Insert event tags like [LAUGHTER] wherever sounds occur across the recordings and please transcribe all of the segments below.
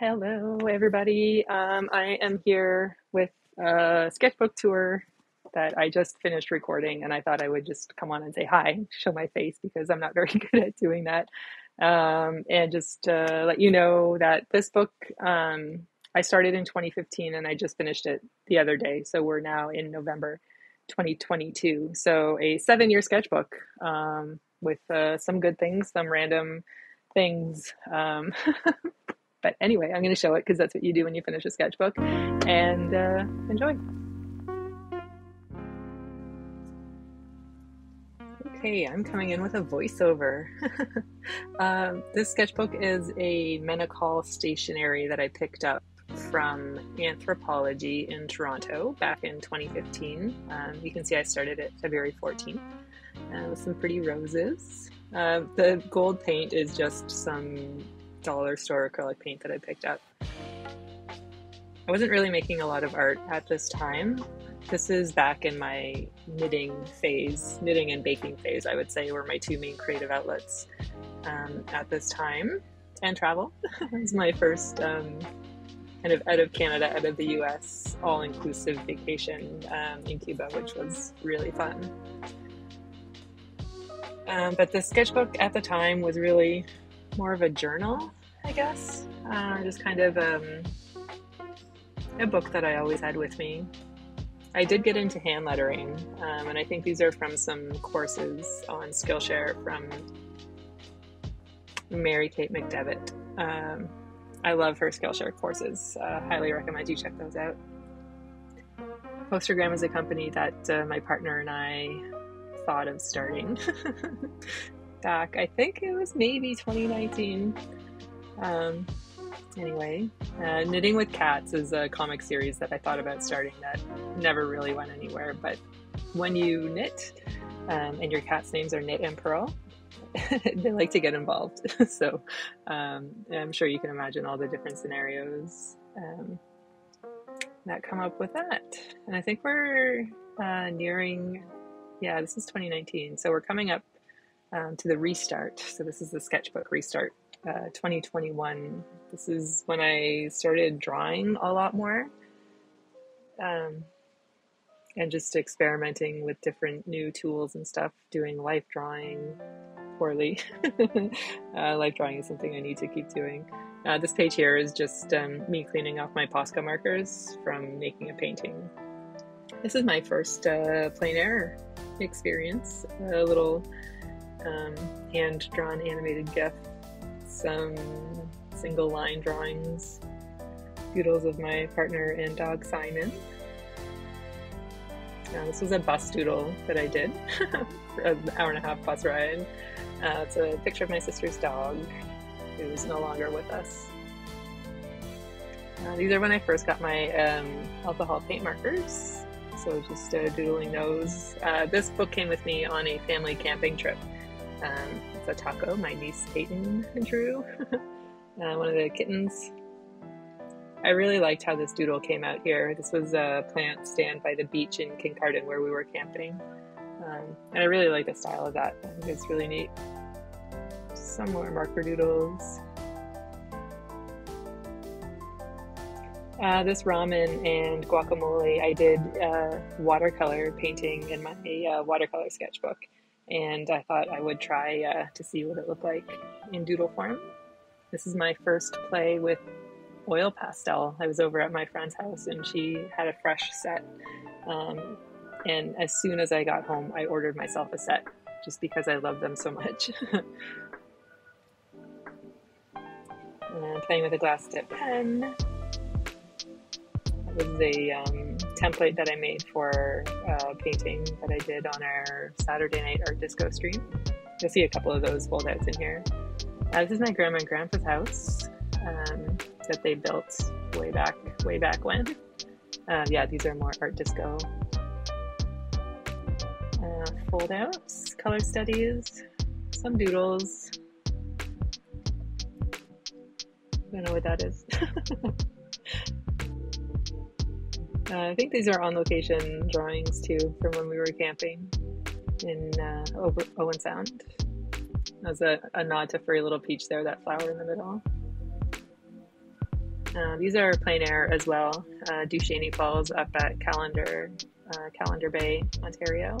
Hello, everybody. Um, I am here with a sketchbook tour that I just finished recording, and I thought I would just come on and say hi, [LAUGHS] show my face because I'm not very [LAUGHS] good at doing that, um, and just uh, let you know that this book um, I started in 2015 and I just finished it the other day. So we're now in November 2022. So a seven year sketchbook um, with uh, some good things, some random things. [LAUGHS] But anyway, I'm going to show it because that's what you do when you finish a sketchbook. And uh, enjoy. Okay, I'm coming in with a voiceover. [LAUGHS] uh, this sketchbook is a Menacall stationery that I picked up from Anthropologie in Toronto back in 2015. Um, you can see I started it February 14th uh, with some pretty roses. Uh, the gold paint is just some dollar store acrylic paint that I picked up. I wasn't really making a lot of art at this time. This is back in my knitting phase, knitting and baking phase, I would say, were my two main creative outlets um, at this time. And travel [LAUGHS] was my first um, kind of out of Canada, out of the US, all inclusive vacation um, in Cuba, which was really fun. Um, but the sketchbook at the time was really more of a journal, I guess. Uh, just kind of um, a book that I always had with me. I did get into hand lettering, um, and I think these are from some courses on Skillshare from Mary Kate McDevitt. Um, I love her Skillshare courses. Uh, highly recommend you check those out. Postergram is a company that uh, my partner and I thought of starting [LAUGHS] back, I think it was maybe 2019. Um, anyway, uh, Knitting with Cats is a comic series that I thought about starting that never really went anywhere. But when you knit um, and your cat's names are Knit and Pearl, [LAUGHS] they like to get involved. [LAUGHS] so um, I'm sure you can imagine all the different scenarios um, that come up with that. And I think we're uh, nearing, yeah, this is 2019. So we're coming up um, to the restart. So this is the sketchbook restart uh, 2021. This is when I started drawing a lot more. Um, and just experimenting with different new tools and stuff, doing life drawing poorly. [LAUGHS] uh, life drawing is something I need to keep doing. Uh, this page here is just um, me cleaning off my Posca markers from making a painting. This is my first uh, plein air experience, a little um, hand drawn animated GIF, some single line drawings, doodles of my partner and dog Simon. Uh, this was a bus doodle that I did [LAUGHS] for an hour and a half bus ride. Uh, it's a picture of my sister's dog who's no longer with us. Uh, these are when I first got my um, alcohol paint markers. So just uh, doodling those. Uh, this book came with me on a family camping trip. Um, it's a taco my niece Peyton drew, [LAUGHS] uh, one of the kittens. I really liked how this doodle came out here. This was a plant stand by the beach in Kincardine where we were camping. Um, and I really like the style of that. I think it's really neat. Some more marker doodles. Uh, this ramen and guacamole, I did uh, watercolor painting in my uh, watercolor sketchbook and I thought I would try uh, to see what it looked like in doodle form. This is my first play with oil pastel. I was over at my friend's house and she had a fresh set. Um, and as soon as I got home, I ordered myself a set just because I love them so much. [LAUGHS] and playing with a glass tip pen. Was a um, template that I made for uh, painting that I did on our Saturday night art disco stream. You'll see a couple of those foldouts in here. Uh, this is my grandma and grandpa's house um, that they built way back, way back when. Uh, yeah, these are more art disco uh, foldouts, color studies, some doodles. I don't know what that is. [LAUGHS] Uh, I think these are on location drawings too from when we were camping in uh, Owen Sound. As a, a nod to Furry Little Peach there, that flower in the middle. Uh, these are plein air as well. Uh, Duchesnay Falls up at Callander, uh, Callander Bay, Ontario.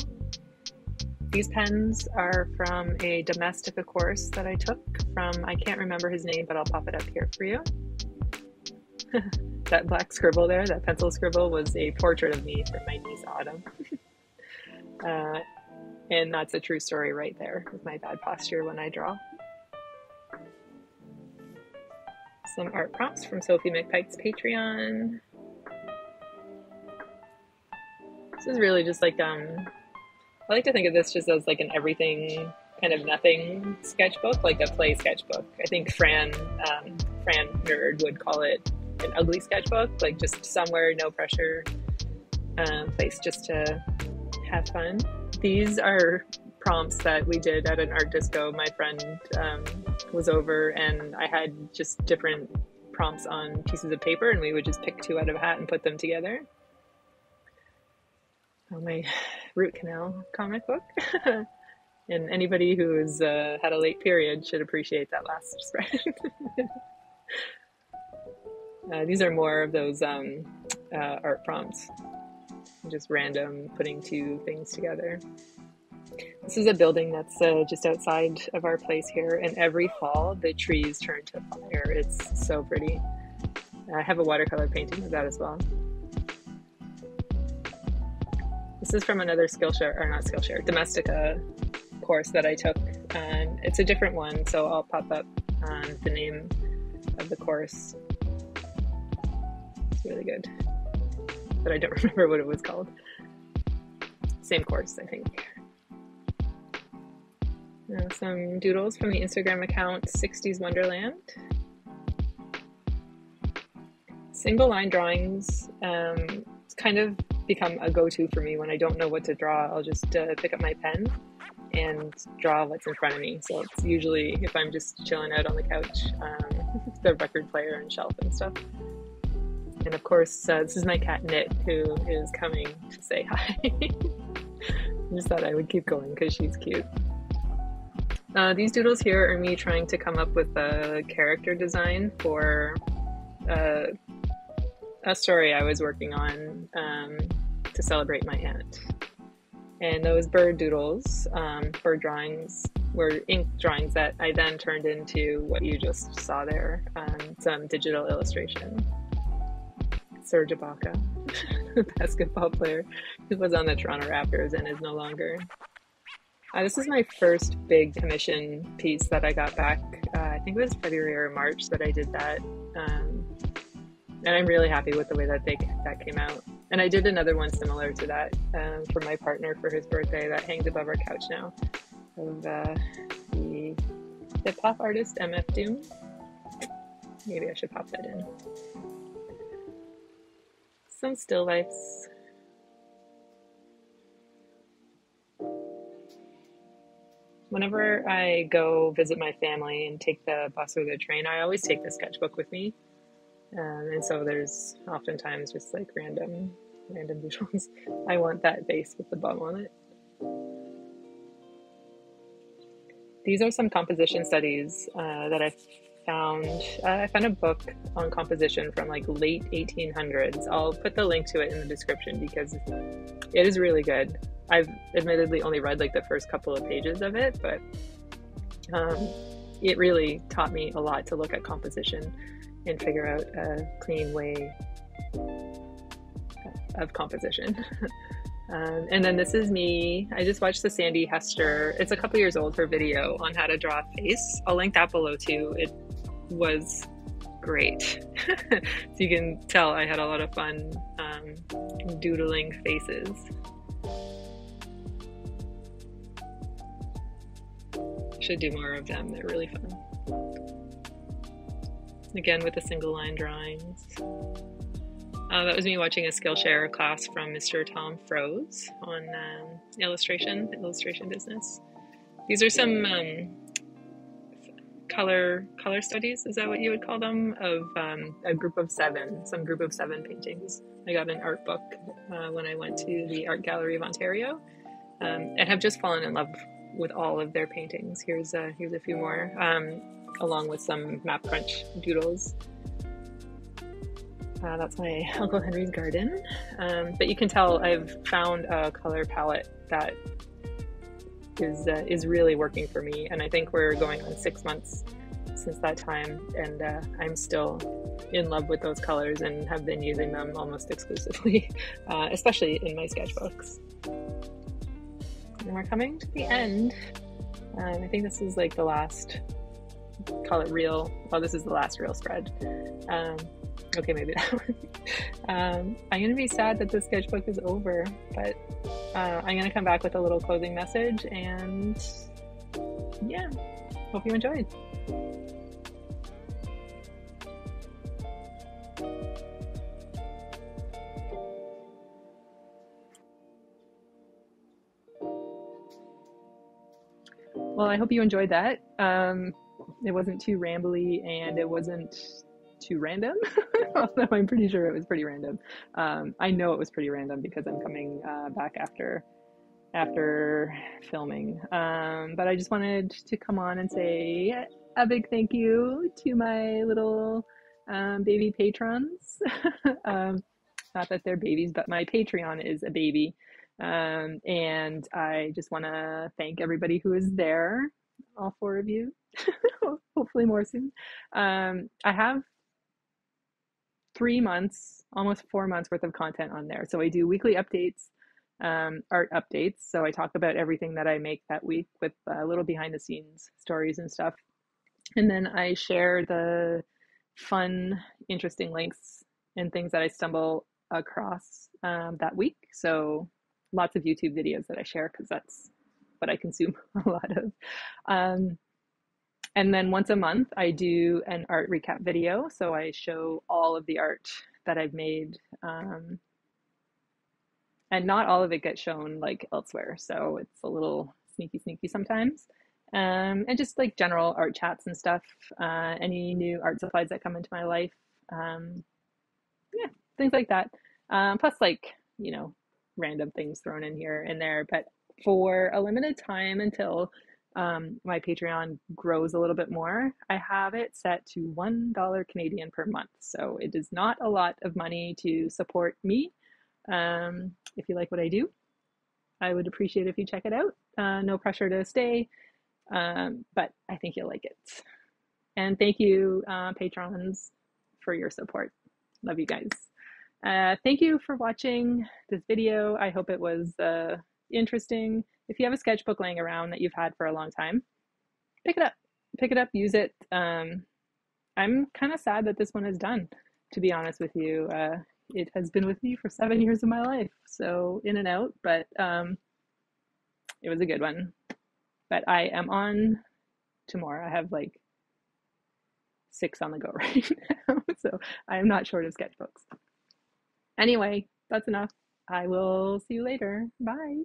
These pens are from a Domestika course that I took from, I can't remember his name, but I'll pop it up here for you. [LAUGHS] that black scribble there, that pencil scribble, was a portrait of me from my niece Autumn. [LAUGHS] uh, and that's a true story right there with my bad posture when I draw. Some art prompts from Sophie McPike's Patreon. This is really just like um I like to think of this just as like an everything kind of nothing sketchbook, like a play sketchbook. I think Fran um, Fran Nerd would call it an ugly sketchbook, like just somewhere, no pressure, um, place just to have fun. These are prompts that we did at an art disco. My friend um, was over, and I had just different prompts on pieces of paper, and we would just pick two out of a hat and put them together. Oh, my root canal comic book. [LAUGHS] and anybody who's uh, had a late period should appreciate that last spread. [LAUGHS] uh, these are more of those um, uh, art prompts, just random putting two things together. This is a building that's uh, just outside of our place here, and every fall the trees turn to fire. It's so pretty. I have a watercolor painting of that as well. This is from another Skillshare, or not Skillshare, Domestika course that I took. And it's a different one, so I'll pop up um, the name of the course. Really good, but I don't [LAUGHS] remember what it was called. Same course, I think. Now some doodles from the Instagram account 60s Wonderland. Single line drawings um, kind of become a go-to for me when I don't know what to draw. I'll just uh, pick up my pen and draw what's in front of me. So it's usually if I'm just chilling out on the couch, um, [LAUGHS] the record player and shelf and stuff. And of course, uh, this is my cat Knit who is coming to say hi. [LAUGHS] I just thought I would keep going because she's cute. Uh, these doodles here are me trying to come up with a character design for uh, a story I was working on um, to celebrate my aunt. And those bird doodles, um, bird drawings, were ink drawings that I then turned into what you just saw there um, some digital illustration. Serge [LAUGHS] Ibaka, basketball player who was on the Toronto Raptors and is no longer. Uh, this is my first big commission piece that I got back. Uh, I think it was February or March that I did that, um, and I'm really happy with the way that they that came out. And I did another one similar to that um, for my partner for his birthday that hangs above our couch now, of uh, the hip hop artist MF Doom. Maybe I should pop that in. Some still lifes. whenever I go visit my family and take the bus or the train, I always take the sketchbook with me. Um, and so there's oftentimes just like random, random [LAUGHS] visuals. I want that vase with the bum on it. These are some composition studies uh, that I found. Uh, I found a book on composition from like late 1800s. I'll put the link to it in the description because it is really good. I've admittedly only read like the first couple of pages of it, but um, it really taught me a lot to look at composition and figure out a clean way of composition. [LAUGHS] um, and then this is me. I just watched the Sandi Hester. It's a couple years old. Her video on how to draw a face. I'll link that below too. It was great. [LAUGHS] so you can tell I had a lot of fun um, doodling faces. Should do more of them, they're really fun. Again, with the single line drawings. Uh, that was me watching a Skillshare class from Mr. Tom Froese on um, illustration, illustration business. These are some um, color color studies. Is that what you would call them? Of um, a group of seven, some group of seven paintings. I got an art book uh, when I went to the Art Gallery of Ontario, um, and have just fallen in love with all of their paintings. Here's a, here's a few more, um, along with some MapCrunch doodles. Uh, that's my [LAUGHS] Uncle Henry's garden. Um, but you can tell I've found a color palette that is uh, is really working for me, and I think we're going on six months since that time, and uh, I'm still in love with those colors and have been using them almost exclusively, [LAUGHS] uh, especially in my sketchbooks. And we're coming to the end. Um, I think this is like the last, call it real. Well, this is the last real spread. Um, okay, maybe that [LAUGHS] um, I'm going to be sad that the sketchbook is over, but uh, I'm going to come back with a little closing message and yeah, hope you enjoyed. Well, I hope you enjoyed that. Um, it wasn't too rambly and it wasn't too random, although I'm pretty sure it was pretty random. Um, I know it was pretty random because I'm coming uh, back after after filming. Um, but I just wanted to come on and say a big thank you to my little um, baby patrons. [LAUGHS] um, not that they're babies, but my Patreon is a baby. Um, and I just want to thank everybody who is there, all four of you, [LAUGHS] hopefully more soon. Um, I have three months, almost four months worth of content on there. So I do weekly updates, um, art updates. So I talk about everything that I make that week with uh, little behind the scenes stories and stuff. And then I share the fun, interesting links and things that I stumble across um, that week. So lots of YouTube videos that I share because that's what I consume [LAUGHS] a lot of. Um, and then once a month, I do an art recap video. So I show all of the art that I've made. Um, and not all of it gets shown like elsewhere. So it's a little sneaky, sneaky sometimes. Um, and just like general art chats and stuff. Uh, any new art supplies that come into my life. Um, yeah, things like that. Um, plus, like, you know, random things thrown in here and there. But for a limited time until um, my Patreon grows a little bit more, I have it set to $1 Canadian per month. So it is not a lot of money to support me. Um, if you like what I do, I would appreciate if you check it out. Uh, no pressure to stay, um, but I think you'll like it. And thank you, uh, patrons, for your support. Love you guys. Uh, thank you for watching this video. I hope it was uh, interesting. If you have a sketchbook laying around that you've had for a long time, pick it up. Pick it up, use it. Um, I'm kind of sad that this one is done, to be honest with you. Uh, it has been with me for seven years of my life, so in and out, but um, it was a good one. But I am on tomorrow. I have like six on the go [LAUGHS] right now, so I am not short of sketchbooks. Anyway, that's enough. I will see you later. Bye.